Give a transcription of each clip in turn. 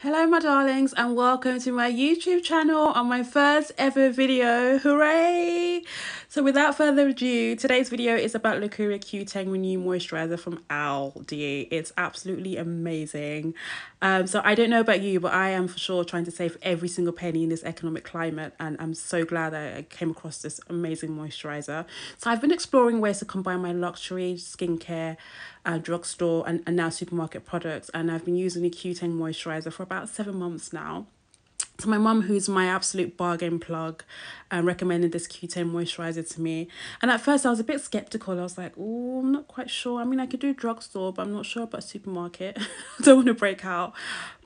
Hello my darlings and welcome to my YouTube channel on my first ever video. Hooray! So without further ado, today's video is about Lacura Q10 Renew Moisturizer from Aldi. It's absolutely amazing. Um, so I don't know about you, but I am for sure trying to save every single penny in this economic climate and I'm so glad that I came across this amazing moisturizer. So I've been exploring ways to combine my luxury skincare, uh, drugstore and, and now supermarket products and I've been using the Q10 moisturizer for about seven months now. So my mum, who's my absolute bargain plug, recommended this Q10 moisturizer to me. And at first I was a bit skeptical. I was like, oh, I'm not quite sure. I mean, I could do drugstore, but I'm not sure about supermarket. I don't want to break out.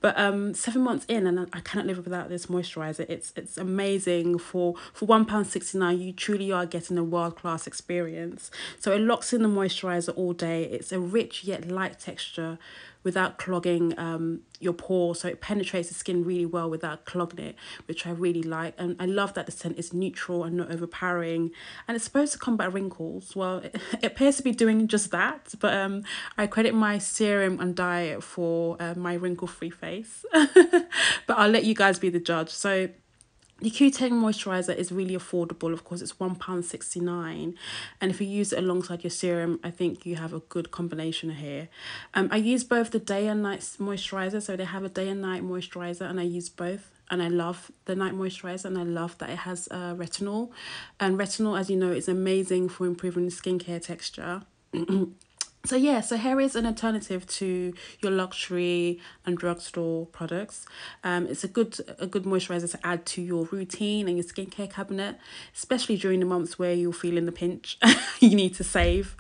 But um, seven months in, and I cannot live without this moisturizer. It's it's amazing for for one pound sixty nine. You truly are getting a world class experience. So it locks in the moisturizer all day. It's a rich yet light texture without clogging um, your pores. So it penetrates the skin really well without clogging it, which I really like. And I love that the scent is neutral and not overpowering. And it's supposed to combat wrinkles. Well, it, it appears to be doing just that. But um, I credit my serum and diet for uh, my wrinkle-free face. but I'll let you guys be the judge. So the Q10 moisturizer is really affordable. Of course, it's £1.69. And if you use it alongside your serum, I think you have a good combination here. Um, I use both the day and night moisturizer. So they have a day and night moisturizer and I use both and I love the night moisturizer and I love that it has uh, retinol. And retinol, as you know, is amazing for improving skincare texture. So yeah, so here is an alternative to your luxury and drugstore products. Um, it's a good a good moisturizer to add to your routine and your skincare cabinet, especially during the months where you're feeling the pinch. you need to save.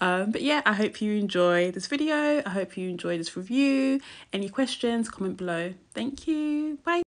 Um, but yeah, I hope you enjoy this video. I hope you enjoy this review. Any questions, comment below. Thank you. Bye.